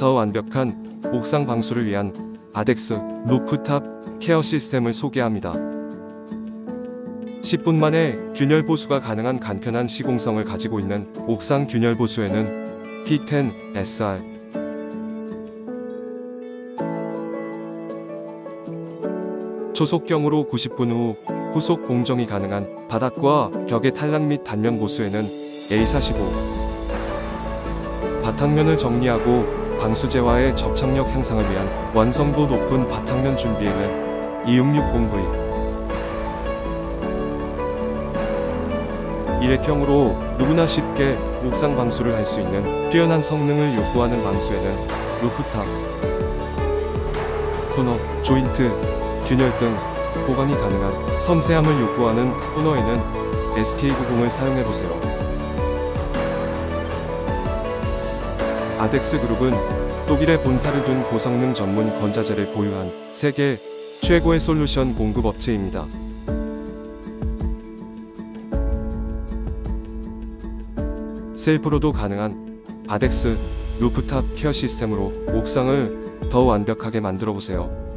더 완벽한 옥상 방수를 위한 ARDEX ROOFTOP CARE SYSTEM을 소개합니다. 10분 만에 균열 보수가 가능한 간편한 시공성을 가지고 있는 옥상 균열 보수에는 P10 SR 초속경으로 90분 후 후속 공정이 가능한 바닥과 벽의 탈락 및 단면 보수에는 A45 바탕면을 정리하고 방수제와의 접착력 향상을 위한 완성도 높은 바탕면 준비에는 2660V 일회형으로 누구나 쉽게 옥상 방수를 할 수 있는 뛰어난 성능을 요구하는 방수에는 루프탑, 코너, 조인트, 균열 등 보강이 가능한 섬세함을 요구하는 코너에는 SK90을 사용해보세요. ARDEX 그룹은 독일에 본사를 둔 고성능 전문 건자재를 보유한 세계 최고의 솔루션 공급 업체입니다. 셀프로도 가능한 ARDEX ROOFTOP CARE SYSTEM으로 옥상을 더 완벽하게 만들어 보세요.